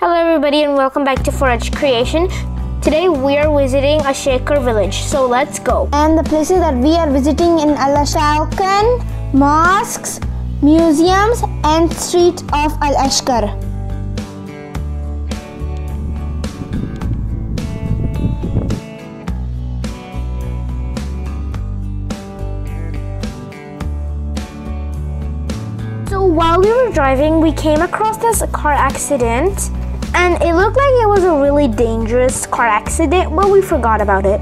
Hello everybody and welcome back to 4H Creation. Today we are visiting Ushaiqer village, so let's go. And the places that we are visiting in Al Shalkan, mosques, museums and street of Al Ushaiqer. So while we were driving, we came across this car accident and it looked like it was a really dangerous car accident, but we forgot about it.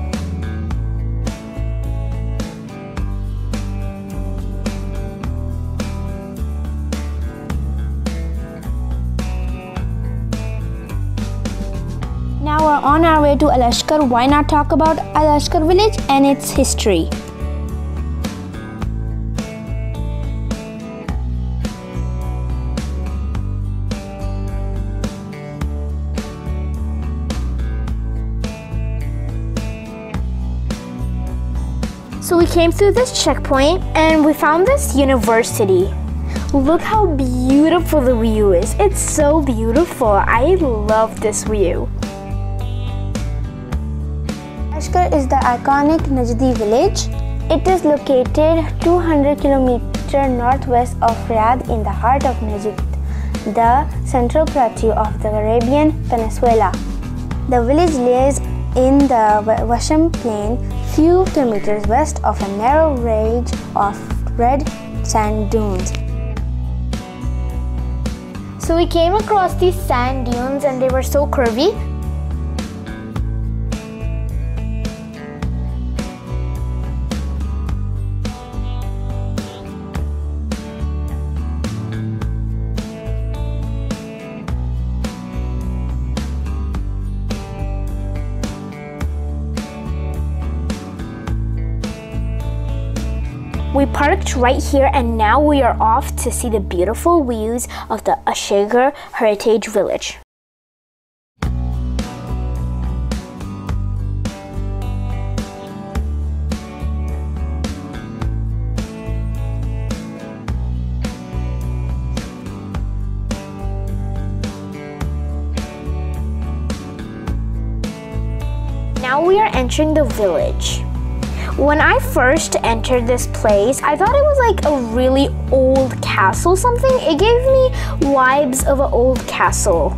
Now we're on our way to Al Ushaiqer. Why not talk about Al Ushaiqer village and its history? Came through this checkpoint and we found this university. Look how beautiful the view is. It's so beautiful. I love this view. Ushaiqer is the iconic Najdi village. It is located 200 km northwest of Riyadh in the heart of Najd, the central plateau of the Arabian Peninsula. The village lies in the Washim Plain, few kilometers west of a narrow range of red sand dunes. So we came across these sand dunes and they were so curvy. We parked right here and now we are off to see the beautiful views of the Ushaiqer Heritage Village. Now we are entering the village. When I first entered this place, I thought it was like a really old castle something. It gave me vibes of an old castle.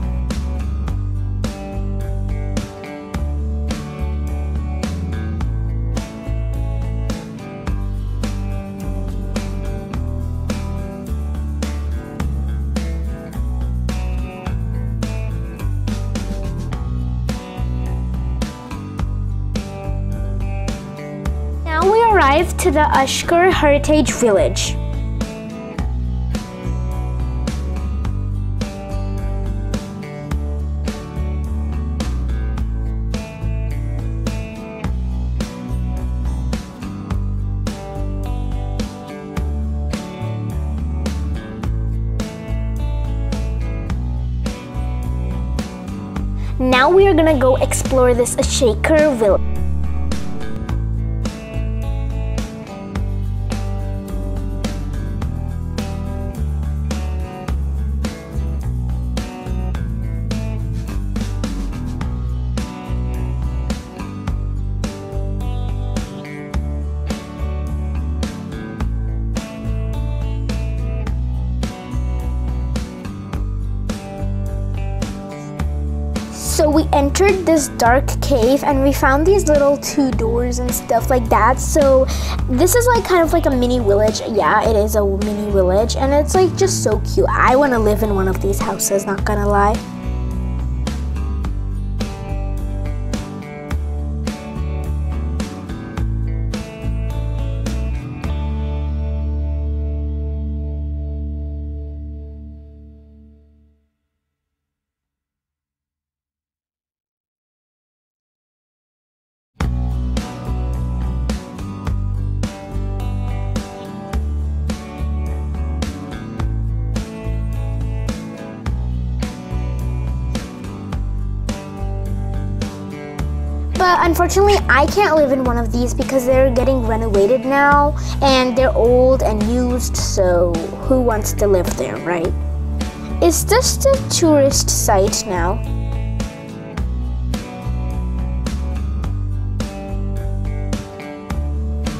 The Ushaiqer Heritage Village. Now we are gonna go explore this Shaker village. We entered this dark cave and we found these little two doors and stuff like that. So this is like kind of like a mini village. Yeah, it is a mini village and it's like just so cute. I want to live in one of these houses, not gonna lie. Unfortunately, I can't live in one of these because they're getting renovated now and they're old and used, so who wants to live there, right? it's just a tourist site now.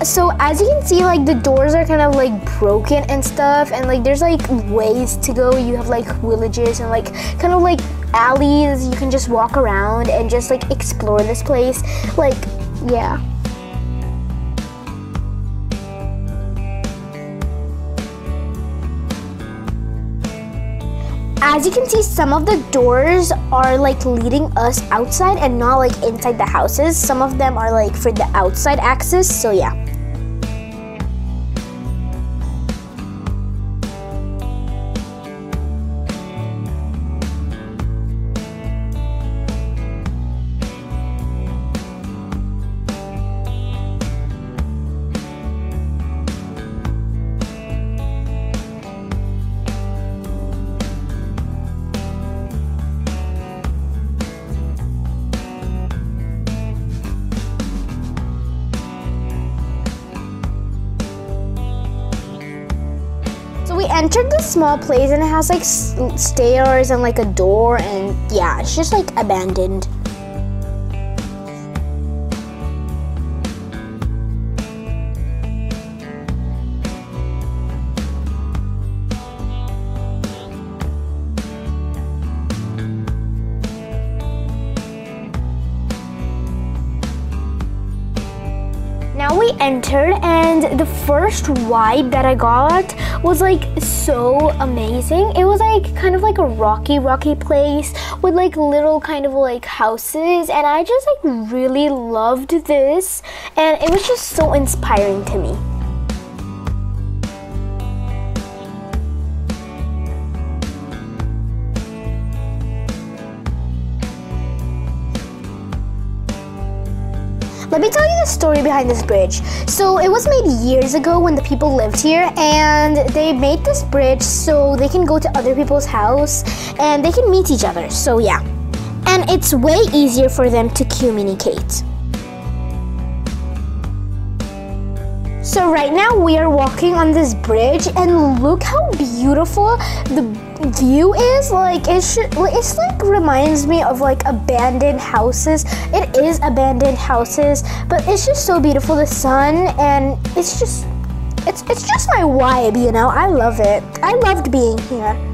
So as you can see like the doors are kind of like broken and stuff and like there's like ways to go. You have like villages and like kind of like alleys you can just walk around and just like explore this place. Like yeah. As you can see some of the doors are like leading us outside and not like inside the houses. Some of them are like for the outside access so yeah entered this small place and it has like stairs and like a door and yeah, it's just like abandoned. Entered and the first vibe that I got was like so amazing. It was like kind of like a rocky, rocky place with like little kind of like houses and I just like really loved this and it was just so inspiring to me. The story behind this bridge. So it was made years ago when the people lived here and they made this bridge so they can go to other people's house and they can meet each other. So yeah. And it's way easier for them to communicate. So right now we are walking on this bridge and look how beautiful the view is like it should it's like reminds me of like abandoned houses. It is abandoned houses but it's just so beautiful. The sun and it's just it's it's just my vibe you know? I love it. I loved being here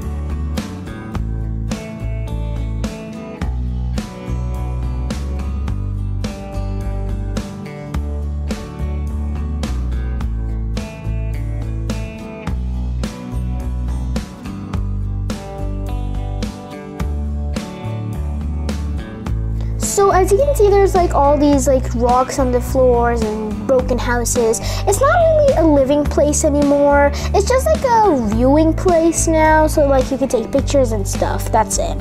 see, there's like all these like rocks on the floors and broken houses. It's not really a living place anymore. It's just like a viewing place now. So like you can take pictures and stuff. That's it.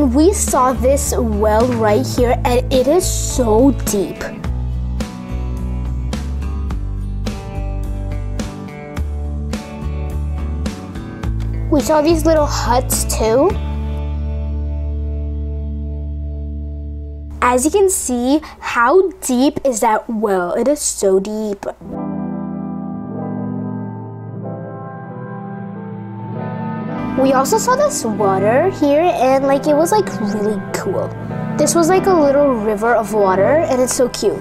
And we saw this well right here and it is so deep. We saw these little huts too. As you can see, how deep is that well? It is so deep. We also saw this water here and like it was like really cool. This was like a little river of water and it's so cute.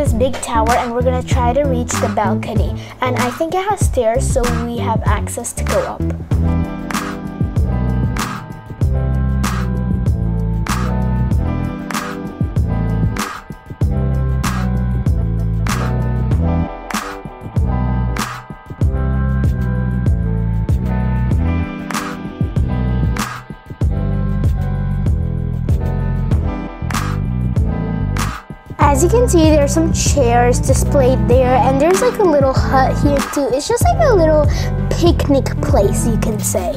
This big tower and we're gonna try to reach the balcony. And I think it has stairs so we have access to go up. As you can see, there's some chairs displayed there, and there's like a little hut here too. It's just like a little picnic place, you can say.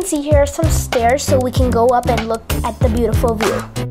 Can see here are some stairs so we can go up and look at the beautiful view.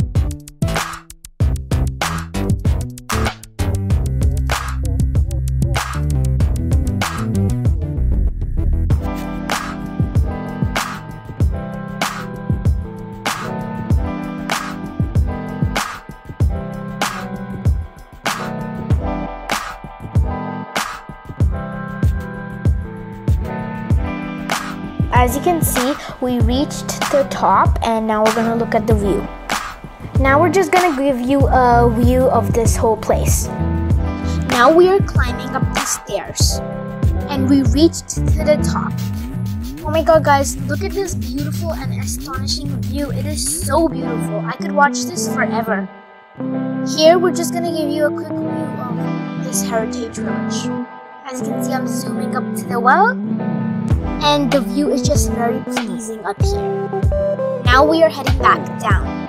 We reached the top and now we're gonna look at the view. Now we're just gonna give you a view of this whole place. Now we are climbing up the stairs and we reached to the top. Oh my god guys, look at this beautiful and astonishing view. It is so beautiful. I could watch this forever. Here we're just gonna give you a quick view of this heritage village. As you can see, I'm zooming up to the well and the view is just very pleasing up here. Now we are heading back down.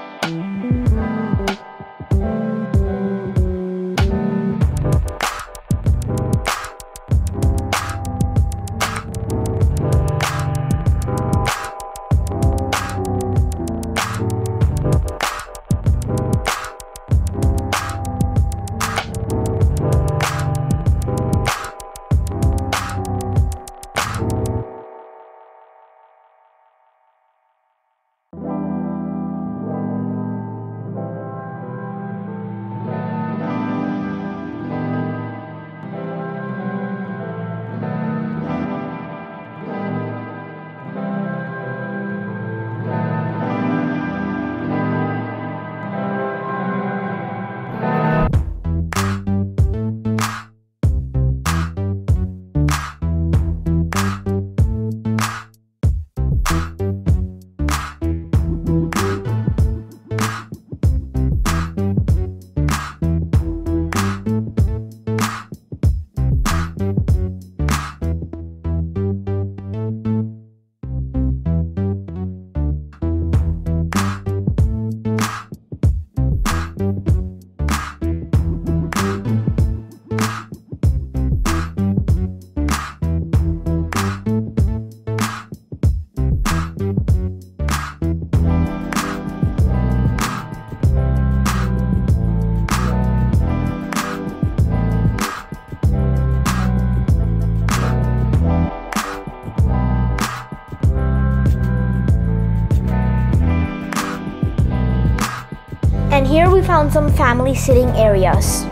Here we found some family sitting areas.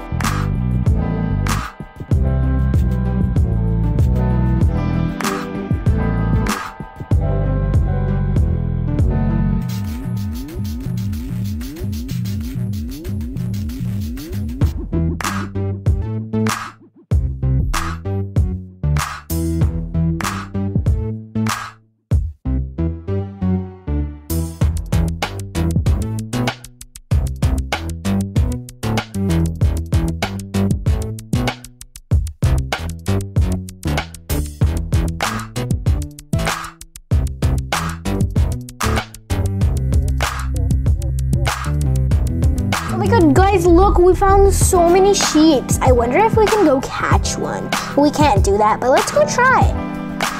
Look, we found so many sheeps. I wonder if we can go catch one. We can't do that, but let's go try.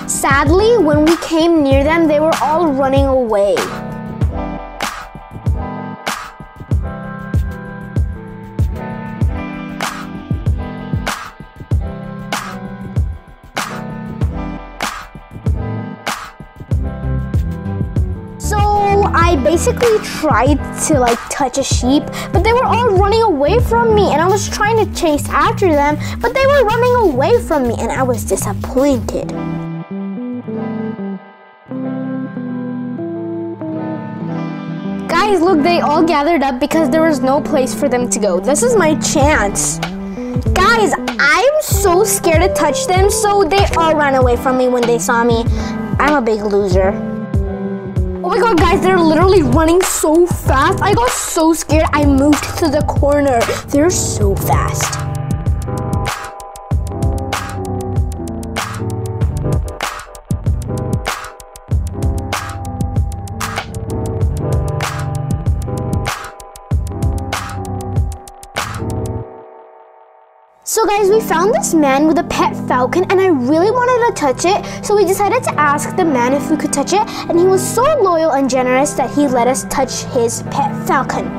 Sadly, when we came near them, they were all running away. Basically tried to like touch a sheep, but they were all running away from me and I was trying to chase after them, but they were running away from me and I was disappointed. Guys, look, they all gathered up because there was no place for them to go. This is my chance. Guys, I'm so scared to touch them, so they all ran away from me when they saw me. I'm a big loser. Oh my god, guys, they're literally running so fast. I got so scared, I moved to the corner. They're so fast. Guys, we found this man with a pet falcon and I really wanted to touch it. So we decided to ask the man if we could touch it and he was so loyal and generous that he let us touch his pet falcon.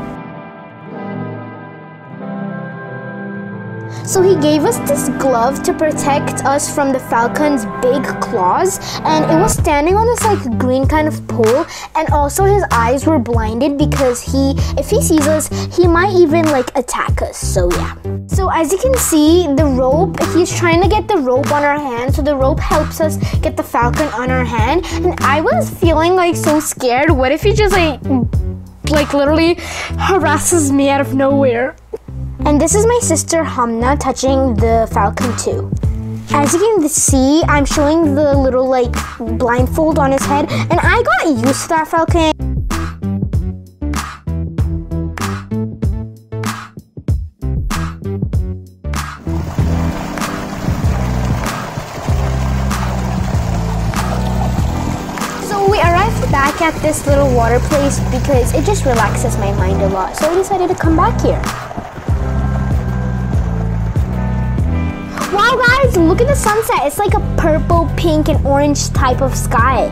So he gave us this glove to protect us from the falcon's big claws and it was standing on this like green kind of pole and also his eyes were blinded because he if he sees us he might even like attack us so yeah. So as you can see the rope he's trying to get the rope on our hand so the rope helps us get the falcon on our hand and I was feeling like so scared what if he just like like literally harasses me out of nowhere. And this is my sister Hamna touching the falcon too. As you can see, I'm showing the little like blindfold on his head and I got used to that falcon. So we arrived back at this little water place because it just relaxes my mind a lot. So I decided to come back here. Wow guys, look at the sunset. It's like a purple, pink, and orange type of sky.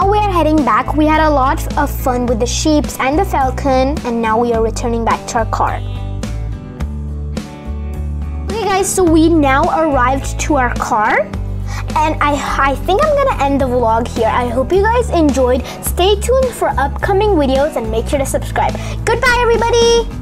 Now we are heading back. We had a lot of fun with the sheep and the falcon, and now we are returning back to our car. Okay, guys, so we now arrived to our car. And I, I think I'm gonna end the vlog here. I hope you guys enjoyed. Stay tuned for upcoming videos and make sure to subscribe. Goodbye, everybody!